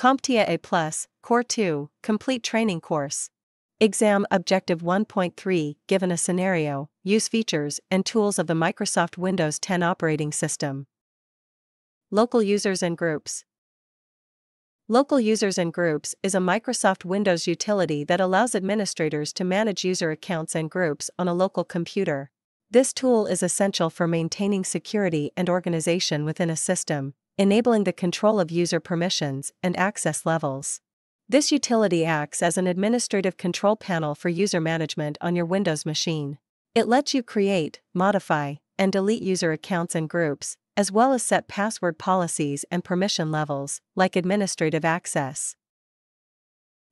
CompTIA A+, Core 2, Complete Training Course. Exam Objective 1.3 Given a scenario, use features and tools of the Microsoft Windows 10 operating system. Local Users and Groups Local Users and Groups is a Microsoft Windows utility that allows administrators to manage user accounts and groups on a local computer. This tool is essential for maintaining security and organization within a system, enabling the control of user permissions and access levels. This utility acts as an administrative control panel for user management on your Windows machine. It lets you create, modify, and delete user accounts and groups, as well as set password policies and permission levels, like administrative access.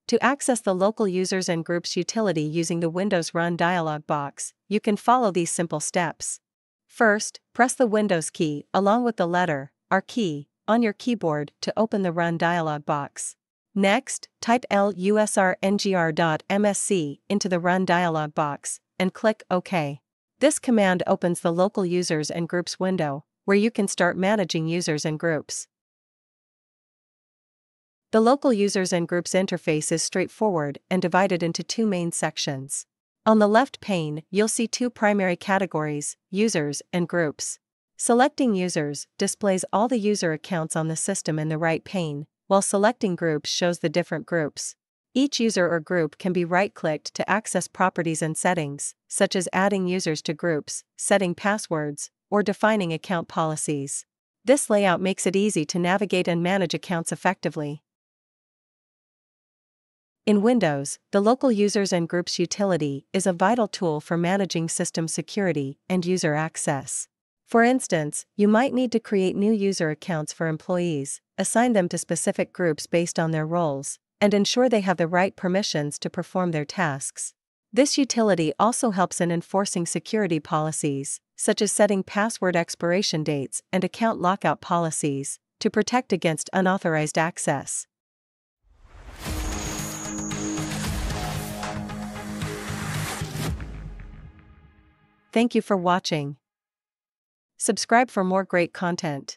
To access the local users and groups utility using the Windows Run dialog box, you can follow these simple steps. First, press the Windows key along with the letter R key on your keyboard to open the Run dialog box. Next, type lusrmgr.msc into the Run dialog box and click OK. This command opens the local users and groups window, where you can start managing users and groups. The local users and groups interface is straightforward and divided into two main sections. On the left pane, you'll see two primary categories users and groups. Selecting users displays all the user accounts on the system in the right pane, while selecting groups shows the different groups. Each user or group can be right clicked to access properties and settings, such as adding users to groups, setting passwords, or defining account policies. This layout makes it easy to navigate and manage accounts effectively. In Windows, the Local Users and Groups utility is a vital tool for managing system security and user access. For instance, you might need to create new user accounts for employees, assign them to specific groups based on their roles, and ensure they have the right permissions to perform their tasks. This utility also helps in enforcing security policies, such as setting password expiration dates and account lockout policies, to protect against unauthorized access. Thank you for watching. Subscribe for more great content.